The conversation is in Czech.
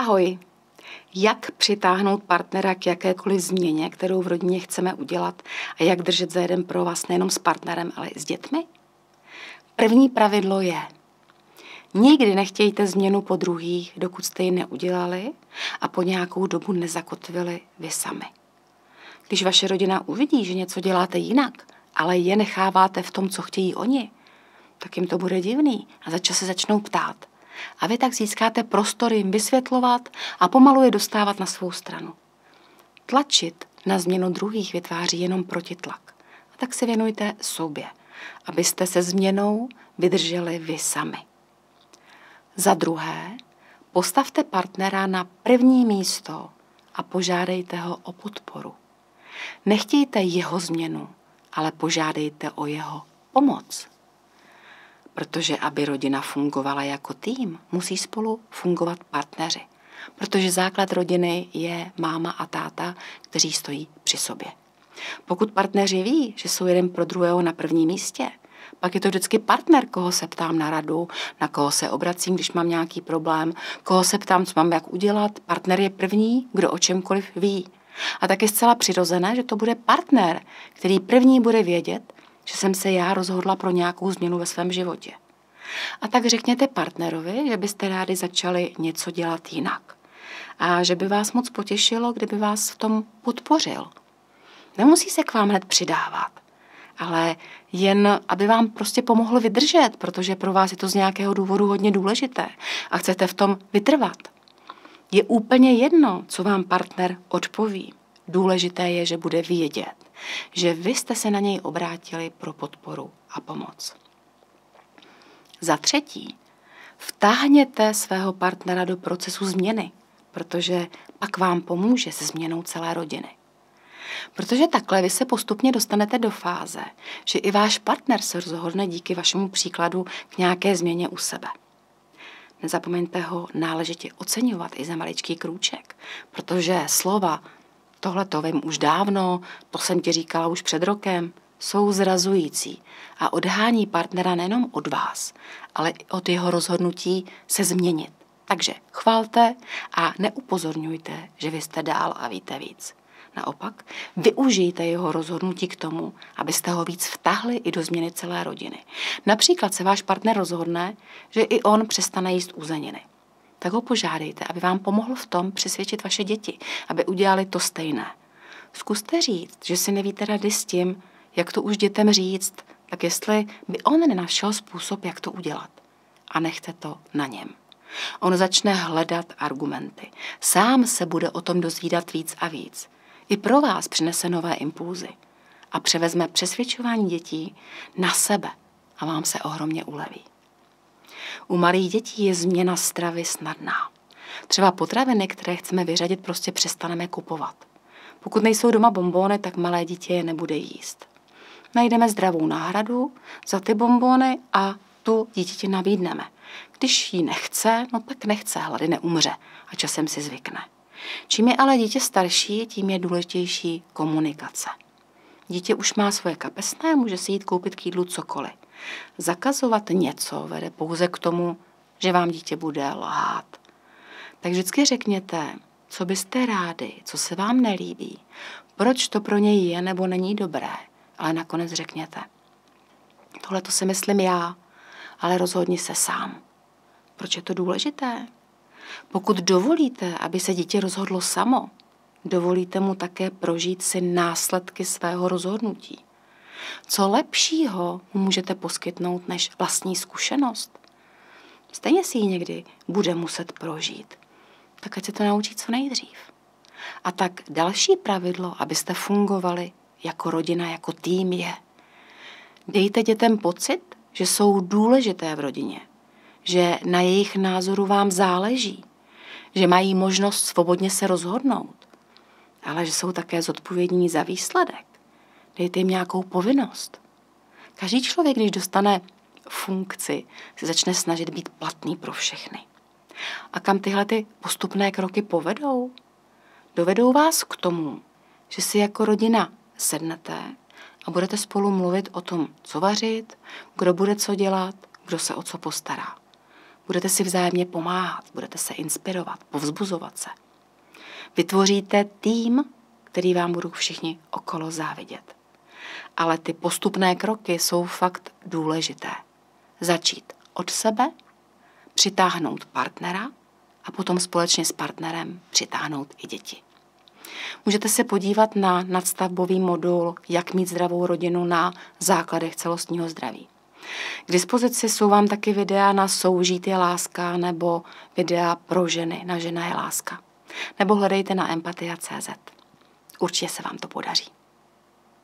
Ahoj! Jak přitáhnout partnera k jakékoliv změně, kterou v rodině chceme udělat a jak držet za jeden pro vás nejenom s partnerem, ale i s dětmi? První pravidlo je, nikdy nechtějte změnu po druhých, dokud jste ji neudělali a po nějakou dobu nezakotvili vy sami. Když vaše rodina uvidí, že něco děláte jinak, ale je necháváte v tom, co chtějí oni, tak jim to bude divný a začas se začnou ptát. A vy tak získáte prostor jim vysvětlovat a pomalu je dostávat na svou stranu. Tlačit na změnu druhých vytváří jenom protitlak. A tak se věnujte sobě, abyste se změnou vydrželi vy sami. Za druhé, postavte partnera na první místo a požádejte ho o podporu. Nechtějte jeho změnu, ale požádejte o jeho pomoc. Protože aby rodina fungovala jako tým, musí spolu fungovat partneři. Protože základ rodiny je máma a táta, kteří stojí při sobě. Pokud partneři ví, že jsou jeden pro druhého na prvním místě, pak je to vždycky partner, koho se ptám na radu, na koho se obracím, když mám nějaký problém, koho se ptám, co mám jak udělat. Partner je první, kdo o čemkoliv ví. A tak je zcela přirozené, že to bude partner, který první bude vědět, že jsem se já rozhodla pro nějakou změnu ve svém životě. A tak řekněte partnerovi, že byste rádi začali něco dělat jinak. A že by vás moc potěšilo, kdyby vás v tom podpořil. Nemusí se k vám hned přidávat, ale jen aby vám prostě pomohl vydržet, protože pro vás je to z nějakého důvodu hodně důležité a chcete v tom vytrvat. Je úplně jedno, co vám partner odpoví. Důležité je, že bude vědět, že vy jste se na něj obrátili pro podporu a pomoc. Za třetí, vtáhněte svého partnera do procesu změny, protože pak vám pomůže se změnou celé rodiny. Protože takhle vy se postupně dostanete do fáze, že i váš partner se rozhodne díky vašemu příkladu k nějaké změně u sebe. Nezapomeňte ho náležitě oceňovat i za maličký krůček, protože slova tohle to vím už dávno, to jsem ti říkala už před rokem, jsou zrazující a odhání partnera nejenom od vás, ale i od jeho rozhodnutí se změnit. Takže chvalte a neupozorňujte, že vy jste dál a víte víc. Naopak, využijte jeho rozhodnutí k tomu, abyste ho víc vtahli i do změny celé rodiny. Například se váš partner rozhodne, že i on přestane jíst uzeniny. Tak ho požádejte, aby vám pomohl v tom přesvědčit vaše děti, aby udělali to stejné. Zkuste říct, že si nevíte rady s tím, jak to už dětem říct, tak jestli by on nenašel způsob, jak to udělat. A nechte to na něm. On začne hledat argumenty. Sám se bude o tom dozvídat víc a víc i pro vás přinese nové impulzy a převezme přesvědčování dětí na sebe a vám se ohromně uleví. U malých dětí je změna stravy snadná. Třeba potraviny, které chceme vyřadit, prostě přestaneme kupovat. Pokud nejsou doma bombóny, tak malé dítě je nebude jíst. Najdeme zdravou náhradu za ty bombóny a tu dítěti nabídneme. Když ji nechce, no tak nechce, hlady neumře a časem si zvykne. Čím je ale dítě starší, tím je důležitější komunikace. Dítě už má svoje kapesné, může si jít koupit k jídlu cokoliv. Zakazovat něco vede pouze k tomu, že vám dítě bude lhát. Tak vždycky řekněte, co byste rádi, co se vám nelíbí, proč to pro něj je nebo není dobré, ale nakonec řekněte. Tohle to si myslím já, ale rozhodni se sám. Proč je to důležité? Pokud dovolíte, aby se dítě rozhodlo samo, dovolíte mu také prožít si následky svého rozhodnutí. Co lepšího mu můžete poskytnout než vlastní zkušenost? Stejně si ji někdy bude muset prožít. Tak ať se to naučí co nejdřív. A tak další pravidlo, abyste fungovali jako rodina, jako tým je. Dejte dětem pocit, že jsou důležité v rodině, že na jejich názoru vám záleží, že mají možnost svobodně se rozhodnout, ale že jsou také zodpovědní za výsledek. Dejte jim nějakou povinnost. Každý člověk, když dostane funkci, se začne snažit být platný pro všechny. A kam tyhle ty postupné kroky povedou? Dovedou vás k tomu, že si jako rodina sednete a budete spolu mluvit o tom, co vařit, kdo bude co dělat, kdo se o co postará. Budete si vzájemně pomáhat, budete se inspirovat, povzbuzovat se. Vytvoříte tým, který vám budou všichni okolo závidět. Ale ty postupné kroky jsou fakt důležité. Začít od sebe, přitáhnout partnera a potom společně s partnerem přitáhnout i děti. Můžete se podívat na nadstavbový modul Jak mít zdravou rodinu na základech celostního zdraví. K dispozici jsou vám taky videa na Soužít je láska nebo videa pro ženy na Žena je láska. Nebo hledejte na empatia.cz. Určitě se vám to podaří.